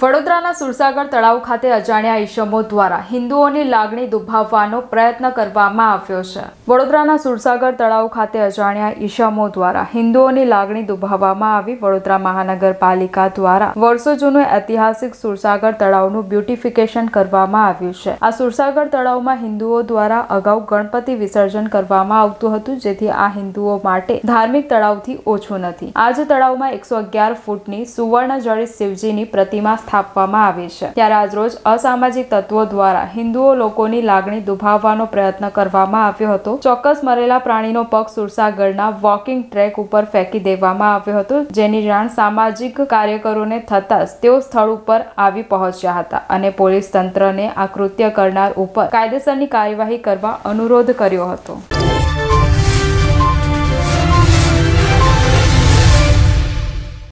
વડોદરાના સુરસાગર તળાવ ખાતે અજાણ્યા ઈસમો દ્વારા હિન્દુઓની લાગણી દુભાવવાનો પ્રયત્ન કરવામાં આવ્યો છે. વડોદરાના સુરસાગર તળાવ ખાતે અજાણ્યા ઈસમો દ્વારા હિન્દુઓની લાગણી દુભાવવામાં આવી. વડોદરા મહાનગરપાલિકા દ્વારા વર્ષો જૂનું ઐતિહાસિક સુરસાગર તળાવનું બ્યુટિફિકેશન કરવામાં આવ્યું છે. આ સુરસાગર તળાવમાં હિન્દુઓ દ્વારા અગાઉ ગણપતિ વિસર્જન કરવામાં આવતું હતું, જેથી આ હિન્દુઓ માટે ધાર્મિક તળાવથી ઓછું નથી. આજ તળાવમાં એકસો અગિયાર ફૂટની સુવર્ણ જડિત શિવજીની પ્રતિમા સ્થાપવામાં આવી છે. ત્યારે આજરોજ અસામાજિક તત્વો દ્વારા હિન્દુઓ લોકોની લાગણી દુભાવવાનો પ્રયત્ન કરવામાં આવ્યો હતો. ચોક્કસ મરેલા પ્રાણીનો પગ સુરસાગરના વોકિંગ ટ્રેક ઉપર ફેંકી દેવામાં આવ્યો હતો. જેની જાણ સામાજિક કાર્યકરોને થતાં તેઓ સ્થળ ઉપર આવી પહોંચ્યા હતા અને પોલીસ તંત્રને આ કૃત્ય કરનાર ઉપર કાયદેસરની કાર્યવાહી કરવા અનુરોધ કર્યો હતો.